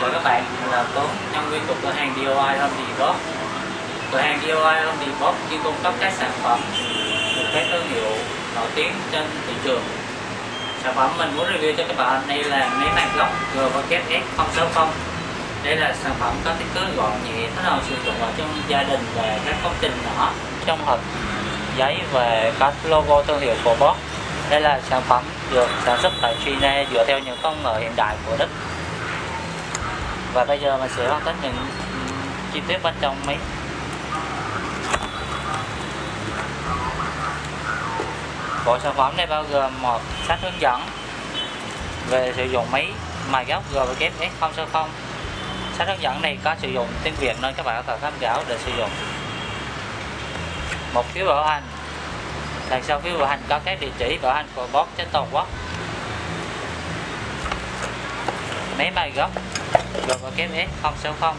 chào các bạn, là có nhân viên của cửa hàng DIY Home Depot cửa hàng DIY Home Depot chuyên cung cấp các sản phẩm, được các thương hiệu nổi tiếng trên thị trường. Sản phẩm mình muốn review cho các bạn, đây là máy mặt gốc GVKS 060 đây là sản phẩm có thiết kế gọn nhẹ, thích hợp sử dụng ở trong gia đình và các công trình nhỏ. Trong hộp giấy và các logo thương hiệu của Bosch đây là sản phẩm được sản xuất tại China dựa theo những công nghệ hiện đại của Đức và bây giờ mình sẽ hoàn tất những, chi tiết bên trong máy. Bộ sản phẩm này bao gồm một sách hướng dẫn về sử dụng máy mài góc GVKS 060 sách hướng dẫn này có sử dụng tiếng Việt nên các bạn có thể tham khảo để sử dụng. Một phiếu bảo hành. Đằng sau phiếu bảo hành có các địa chỉ bảo hành của Bosch trên toàn quốc. Máy bay gốc? GVKS 060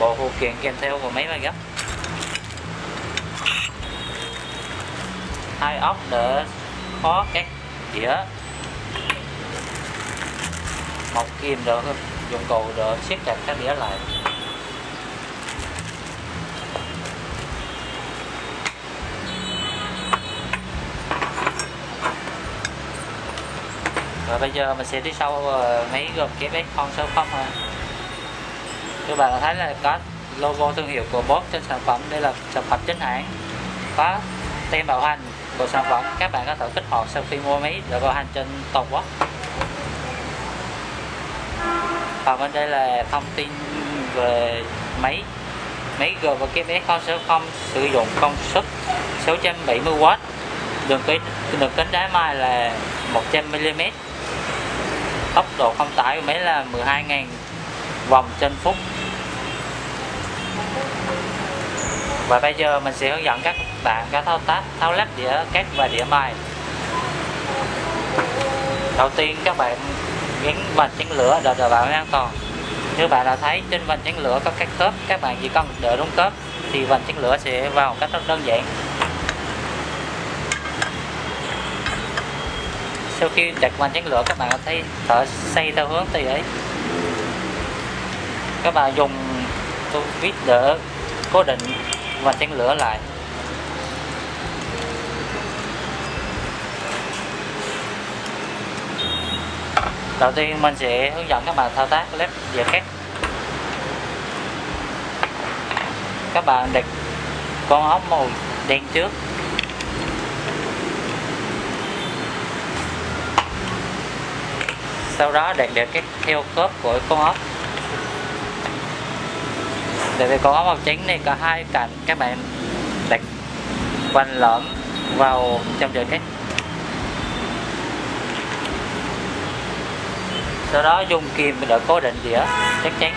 bộ phụ kiện kèm theo của máy bay gấp hai ốc để khó các đĩa một kim đỡ, dụng cụ đỡ siết chặt các đĩa lại. Bây giờ mình sẽ đi sâu ờ, máy gồm cái bếp con số không thôi các bạn thấy là có logo thương hiệu của Bosch trên sản phẩm, đây là sản phẩm chính hãng. Có tem bảo hành của sản phẩm, các bạn có thể kích hoạt sau khi mua máy được bảo hành trên toàn quốc. Và bên đây là thông tin về máy máy GVKS 060 sử dụng công suất 670W đường kính đường kính đáy mai là 100mm tốc độ không tải của máy là 12.000 vòng trên phút. Và bây giờ mình sẽ hướng dẫn các bạn các thao tác, tháo lắp đĩa két và đĩa mài đầu tiên các bạn gắn vành chắn lửa để đảm bảo an toàn. Như bạn đã thấy, trên vành chắn lửa có các khớp, các bạn chỉ cần đỡ đúng khớp thì vành chắn lửa sẽ vào một cách rất đơn giản. Sau khi đặt màn chắn lửa, các bạn thấy thở xoay theo hướng tùy ấy các bạn dùng tô vít đỡ cố định và chắn lửa lại. Đầu tiên, mình sẽ hướng dẫn các bạn thao tác led dĩa khác. Các bạn đặt con ốc màu đen trước. Sau đó đặt đĩa cái theo khớp của con ốc. Để vì con ốc màu trắng này có hai cạnh, các bạn đặt quanh lõm vào trong đĩa cắt sau đó dùng kìm để cố định đĩa chắc chắn.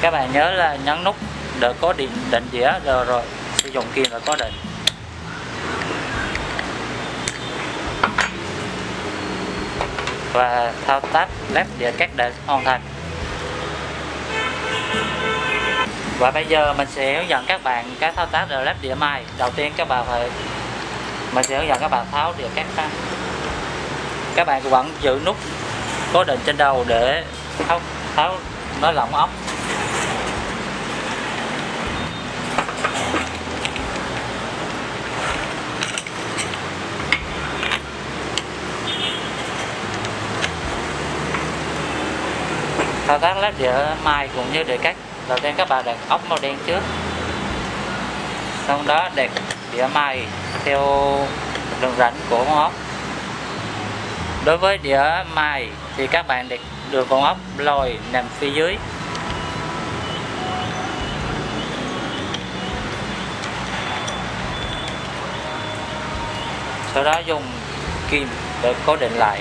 Các bạn nhớ là nhấn nút để cố định định đĩa rồi rồi, sử dụng kìm để cố định. Và thao tác lắp đĩa cắt để hoàn thành. Và bây giờ mình sẽ hướng dẫn các bạn các thao tác để lắp đĩa mài. Đầu tiên các bạn phải, mình sẽ hướng dẫn các bạn tháo đĩa cách ra các bạn vẫn giữ nút cố định trên đầu để tháo tháo nó lỏng ốc thao lát đĩa mai cũng như đĩa cắt đầu tiên các bạn đặt ốc màu đen trước. Sau đó đặt đĩa mai theo đường rãnh của con ốc. Đối với đĩa mai thì các bạn đặt đường con ốc lồi nằm phía dưới. Sau đó dùng kim để cố định lại.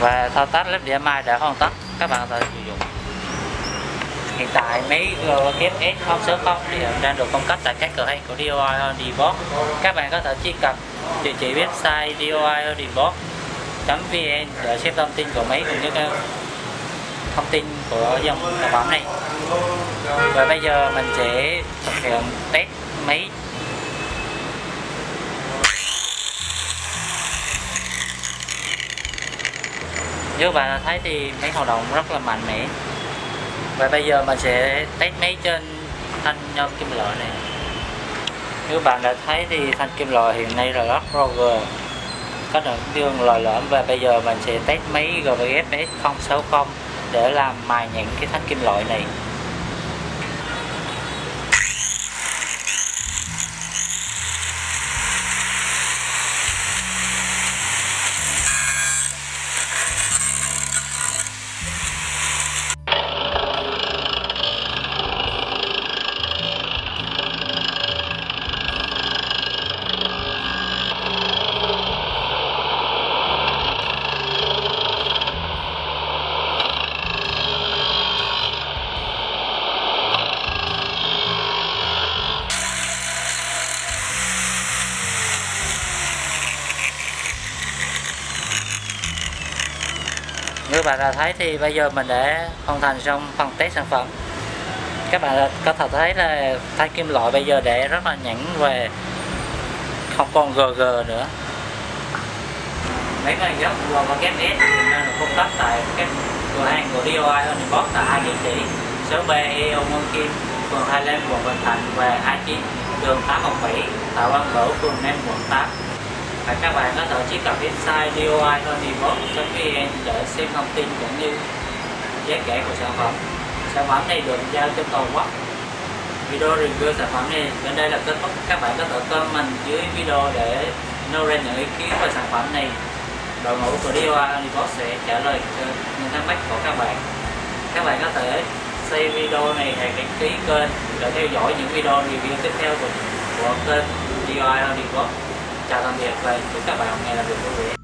Và thao tác lớp đĩa mai đã hoàn tất. Các bạn có thể sử dụng. Hiện tại máy GKS 060 hiện đang được cung cấp tại các cửa hàng của DIY Divot các bạn có thể truy cập địa chỉ website DIY Divot vn để xem thông tin của máy cũng như ờ, thông tin của dòng sản phẩm này. Và bây giờ mình sẽ thực hiện test máy như bạn thấy thì máy hoạt động rất là mạnh mẽ. Và bây giờ mình sẽ test máy trên thanh nhôm kim loại này. Như bạn đã thấy thì thanh kim loại hiện nay là rất roger có lượng dương lòi lõm và bây giờ mình sẽ test máy GVS 060 để làm mài những cái thanh kim loại này. Các bạn đã thấy thì bây giờ mình đã hoàn thành xong phần test sản phẩm. Các bạn có thể thấy là thanh kim loại bây giờ để rất là nhẵn về không còn gờ gờ nữa. Mấy cái dốc và ghép S đang được cung cấp tại các cửa hàng của DIY Honeypot tại hai địa chỉ số B EO Môn Kim phường Hai Lên, quận Bình Thạnh và 29 đường 817 tại Văn Bửu phường Nam quận 8 và các bạn có thể truy cập website doihoneypot.vn để xem thông tin cũng như giá cả của sản phẩm. Sản phẩm này được giao trên toàn quốc. Video review sản phẩm này đến đây là kết thúc. Các bạn có thể comment dưới video để nêu ra những ý kiến về sản phẩm này. Đội ngũ của DIY Honeypot sẽ trả lời những thắc mắc của các bạn. Các bạn có thể xem video này hay đăng ký kênh để theo dõi những video review tiếp theo của, của kênh DIY Honeypot chào tạm biệt và chúc các bạn ngày làm việc vui vẻ